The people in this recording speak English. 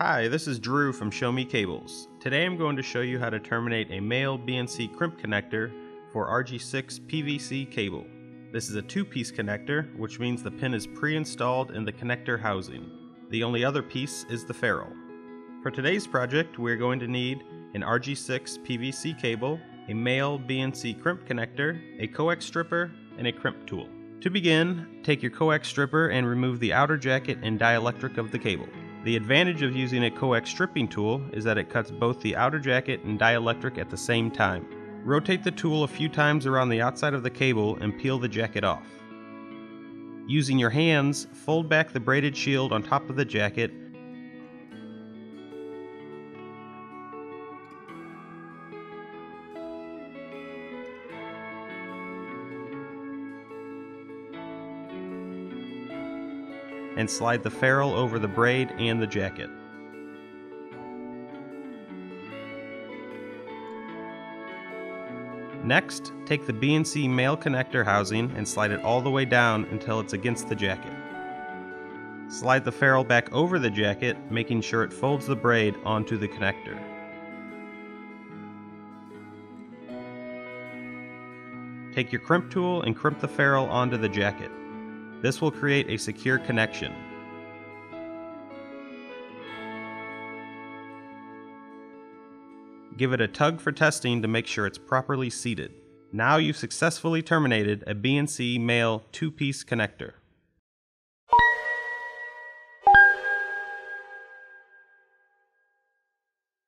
Hi, this is Drew from Show Me Cables. Today I'm going to show you how to terminate a male BNC crimp connector for RG6 PVC cable. This is a two-piece connector, which means the pin is pre-installed in the connector housing. The only other piece is the ferrule. For today's project, we're going to need an RG6 PVC cable, a male BNC crimp connector, a coax stripper, and a crimp tool. To begin, take your coax stripper and remove the outer jacket and dielectric of the cable. The advantage of using a coax stripping tool is that it cuts both the outer jacket and dielectric at the same time. Rotate the tool a few times around the outside of the cable and peel the jacket off. Using your hands, fold back the braided shield on top of the jacket and slide the ferrule over the braid and the jacket. Next, take the BNC male connector housing and slide it all the way down until it's against the jacket. Slide the ferrule back over the jacket, making sure it folds the braid onto the connector. Take your crimp tool and crimp the ferrule onto the jacket. This will create a secure connection. Give it a tug for testing to make sure it's properly seated. Now you've successfully terminated a BNC male two-piece connector.